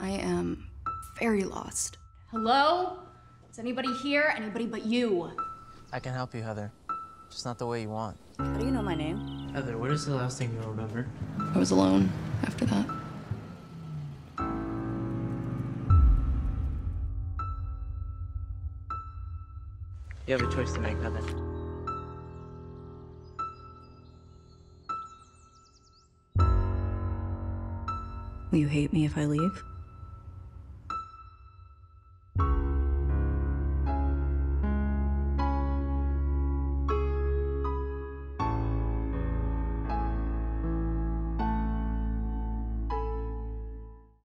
I am very lost. Hello? Is anybody here? Anybody but you? I can help you, Heather. Just not the way you want. How do you know my name? Heather, what is the last thing you remember? I was alone after that. You have a choice to make, Heather. Will you hate me if I leave?